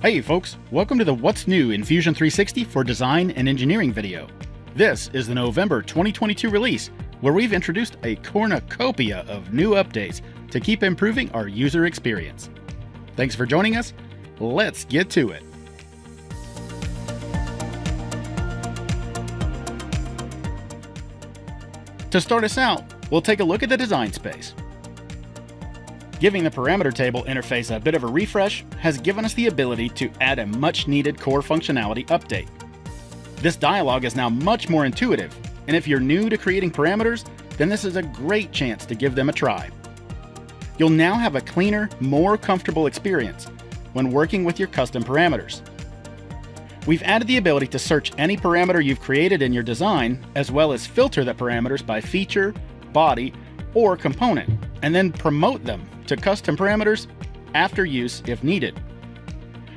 Hey folks, welcome to the What's New in Fusion 360 for Design and Engineering video. This is the November 2022 release, where we've introduced a cornucopia of new updates to keep improving our user experience. Thanks for joining us. Let's get to it. To start us out, we'll take a look at the design space. Giving the parameter table interface a bit of a refresh has given us the ability to add a much needed core functionality update. This dialog is now much more intuitive, and if you're new to creating parameters, then this is a great chance to give them a try. You'll now have a cleaner, more comfortable experience when working with your custom parameters. We've added the ability to search any parameter you've created in your design, as well as filter the parameters by feature, body, or component, and then promote them to custom parameters after use if needed.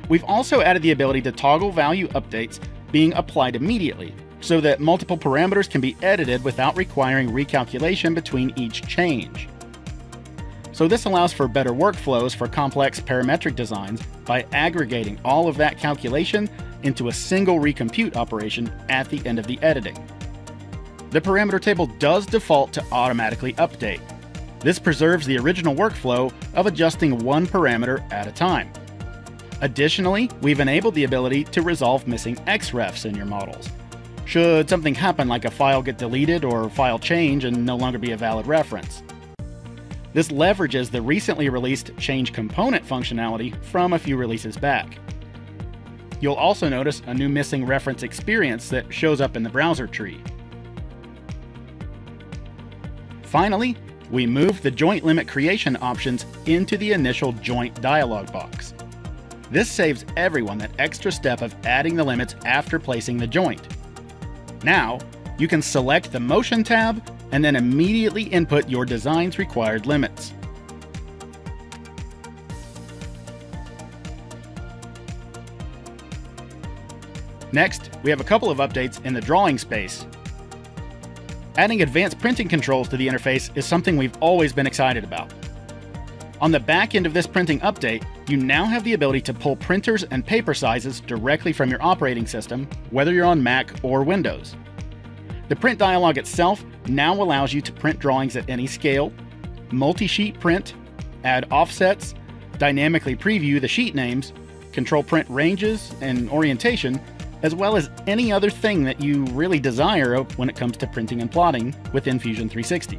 We've also added the ability to toggle value updates being applied immediately, so that multiple parameters can be edited without requiring recalculation between each change. So this allows for better workflows for complex parametric designs by aggregating all of that calculation into a single recompute operation at the end of the editing. The parameter table does default to automatically update. This preserves the original workflow of adjusting one parameter at a time. Additionally, we've enabled the ability to resolve missing XREFs in your models. Should something happen like a file get deleted or file change and no longer be a valid reference. This leverages the recently released change component functionality from a few releases back. You'll also notice a new missing reference experience that shows up in the browser tree. Finally, we move the joint limit creation options into the initial joint dialog box. This saves everyone that extra step of adding the limits after placing the joint. Now, you can select the Motion tab and then immediately input your design's required limits. Next, we have a couple of updates in the drawing space. Adding advanced printing controls to the interface is something we've always been excited about. On the back end of this printing update, you now have the ability to pull printers and paper sizes directly from your operating system, whether you're on Mac or Windows. The print dialog itself now allows you to print drawings at any scale, multi-sheet print, add offsets, dynamically preview the sheet names, control print ranges and orientation, as well as any other thing that you really desire when it comes to printing and plotting within Fusion 360.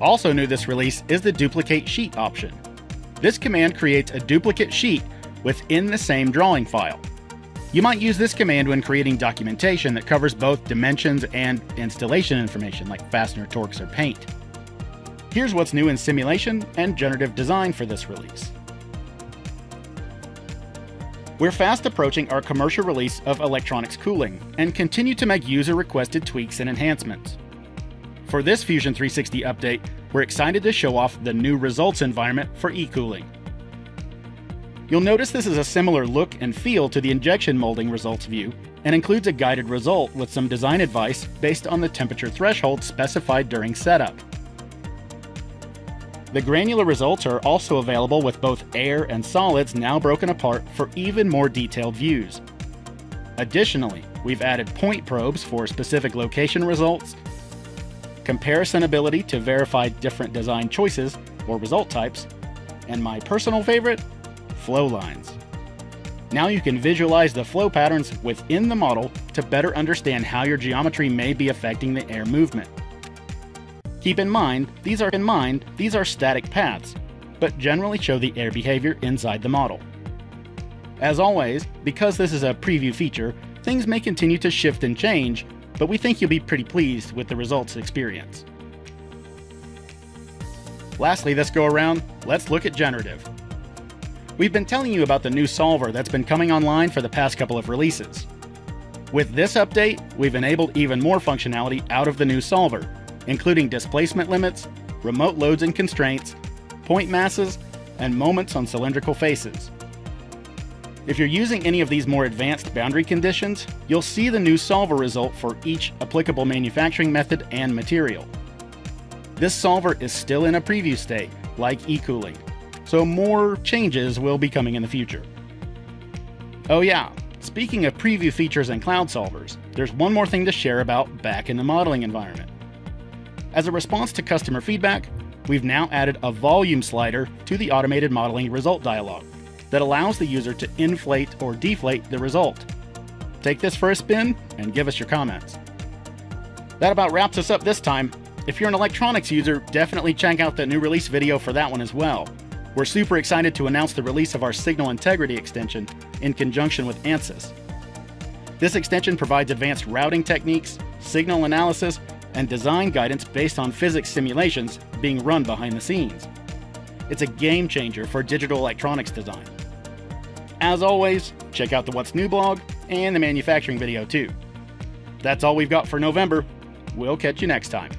Also new this release is the duplicate sheet option. This command creates a duplicate sheet within the same drawing file. You might use this command when creating documentation that covers both dimensions and installation information like fastener torques or paint. Here's what's new in simulation and generative design for this release. We're fast approaching our commercial release of electronics cooling and continue to make user requested tweaks and enhancements. For this Fusion 360 update, we're excited to show off the new results environment for e-cooling. You'll notice this is a similar look and feel to the injection molding results view and includes a guided result with some design advice based on the temperature threshold specified during setup. The granular results are also available with both air and solids now broken apart for even more detailed views. Additionally, we've added point probes for specific location results, comparison ability to verify different design choices or result types, and my personal favorite, flow lines. Now you can visualize the flow patterns within the model to better understand how your geometry may be affecting the air movement. Keep in mind, these are in mind, these are static paths, but generally show the air behavior inside the model. As always, because this is a preview feature, things may continue to shift and change, but we think you'll be pretty pleased with the results experience. Lastly, this go around, let's look at generative. We've been telling you about the new solver that's been coming online for the past couple of releases. With this update, we've enabled even more functionality out of the new solver, including displacement limits, remote loads and constraints, point masses, and moments on cylindrical faces. If you're using any of these more advanced boundary conditions, you'll see the new solver result for each applicable manufacturing method and material. This solver is still in a preview state, like e-cooling, so more changes will be coming in the future. Oh yeah, speaking of preview features and cloud solvers, there's one more thing to share about back in the modeling environment. As a response to customer feedback, we've now added a volume slider to the automated modeling result dialog that allows the user to inflate or deflate the result. Take this for a spin and give us your comments. That about wraps us up this time. If you're an electronics user, definitely check out the new release video for that one as well. We're super excited to announce the release of our Signal Integrity extension in conjunction with ANSYS. This extension provides advanced routing techniques, signal analysis, and design guidance based on physics simulations being run behind the scenes. It's a game changer for digital electronics design. As always, check out the What's New blog and the manufacturing video too. That's all we've got for November. We'll catch you next time.